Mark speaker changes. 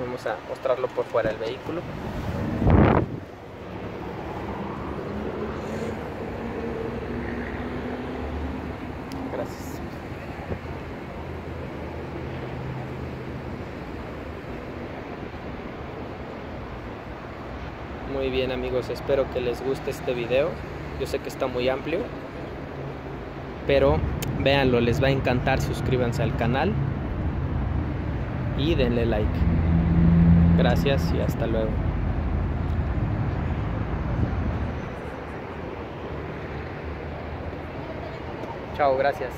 Speaker 1: Vamos a mostrarlo por fuera del vehículo. Gracias. Muy bien amigos, espero que les guste este video. Yo sé que está muy amplio, pero véanlo, les va a encantar. Suscríbanse al canal y denle like. Gracias y hasta luego. Chao, gracias.